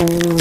Ooh.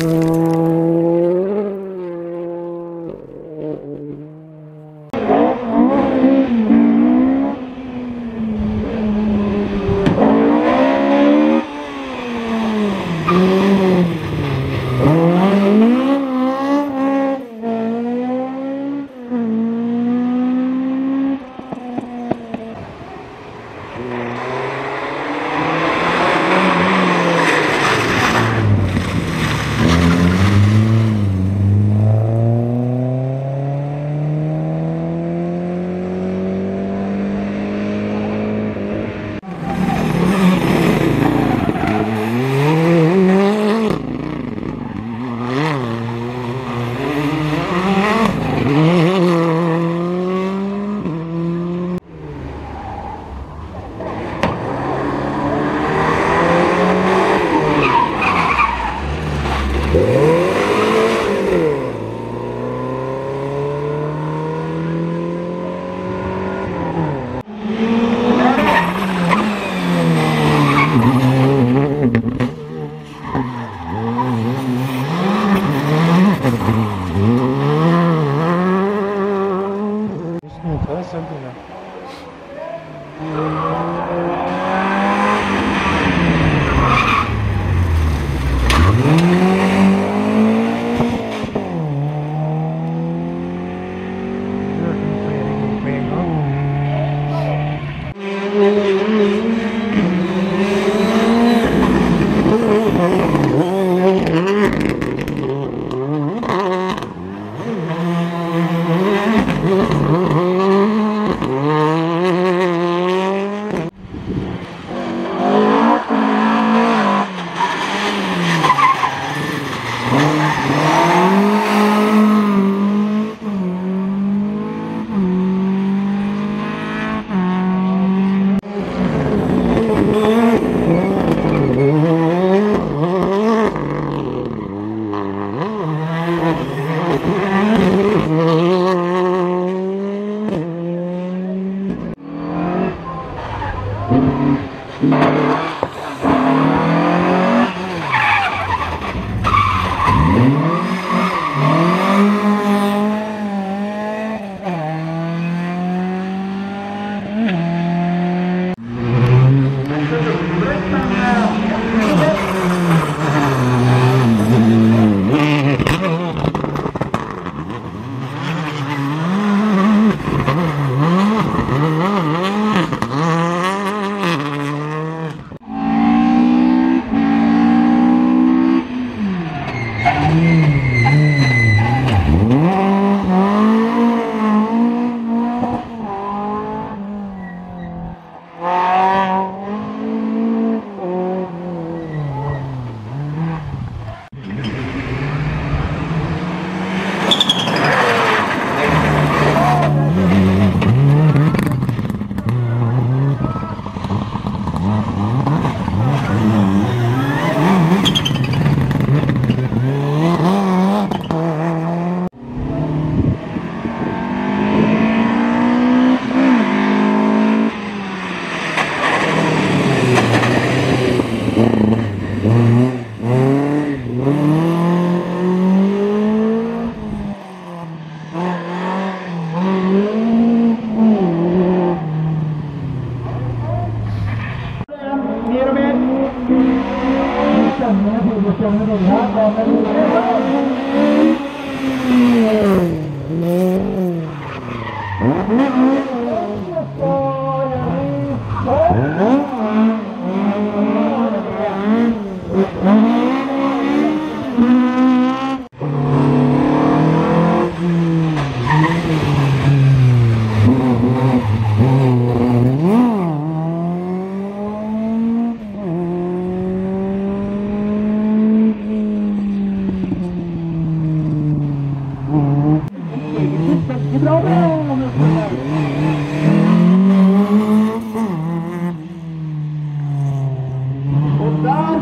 Mm-hmm.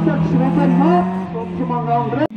zatrzymać, no, mogą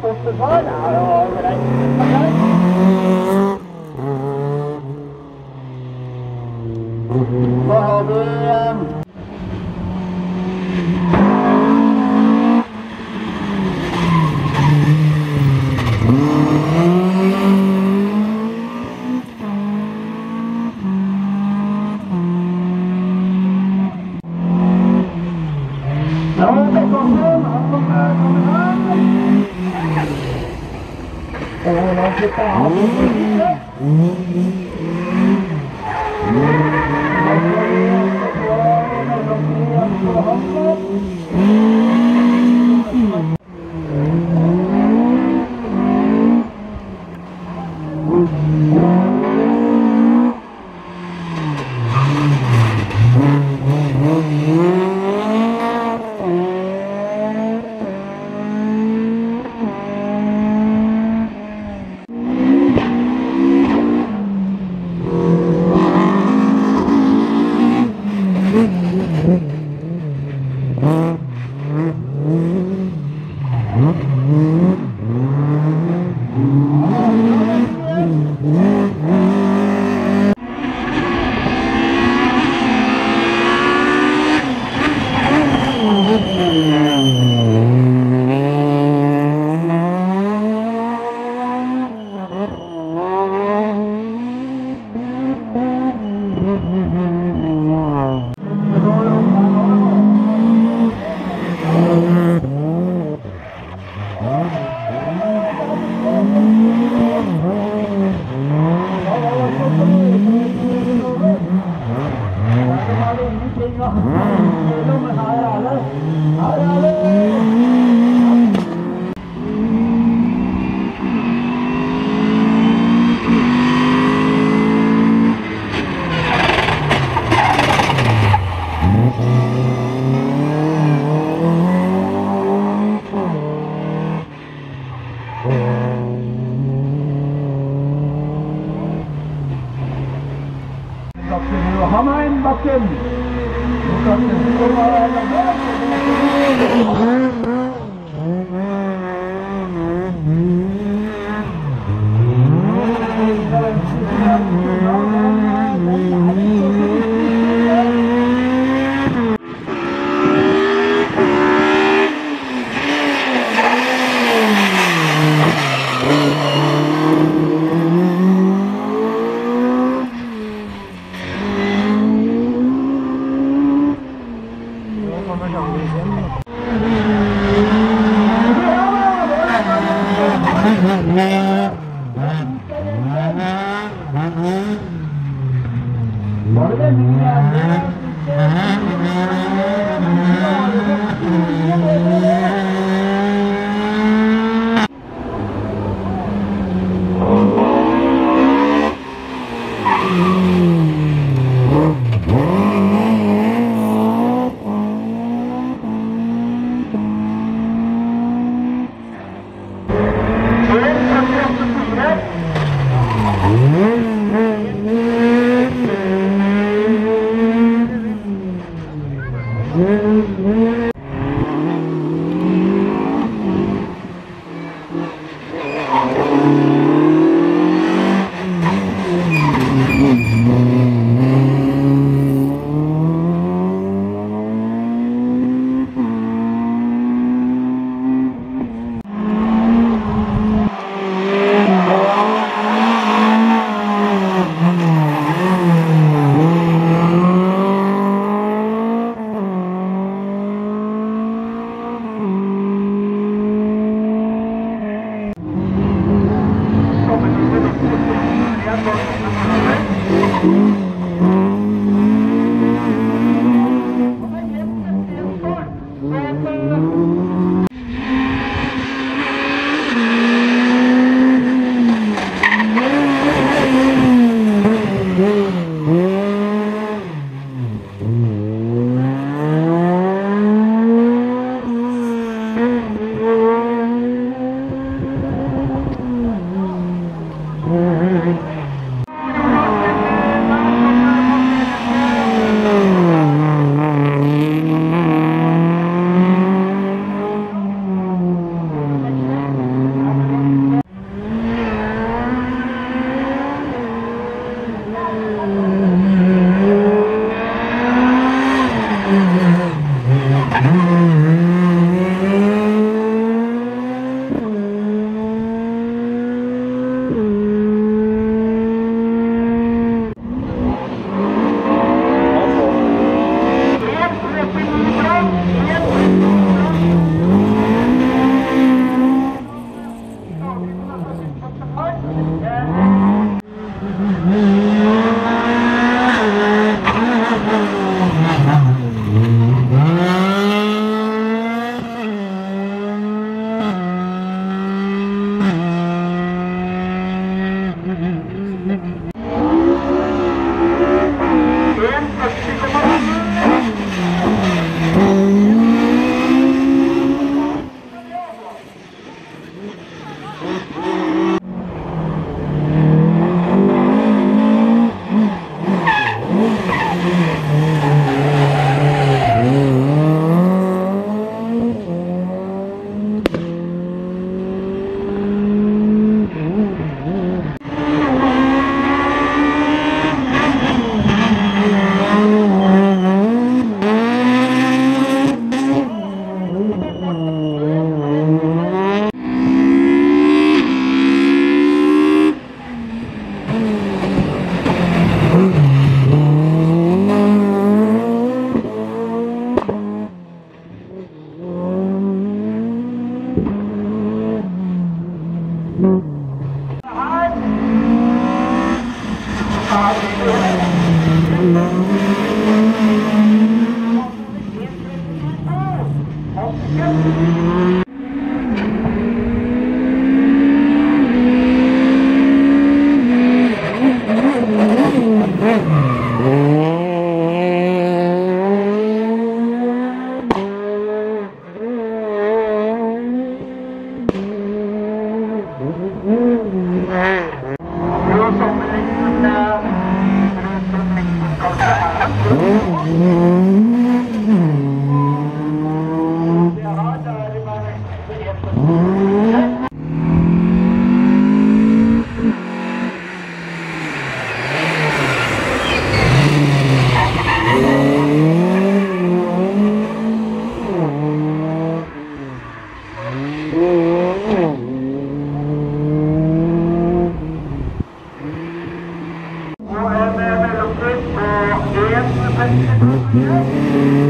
supposed to run out of all right. Hum, hum. hum. Orada dünya mange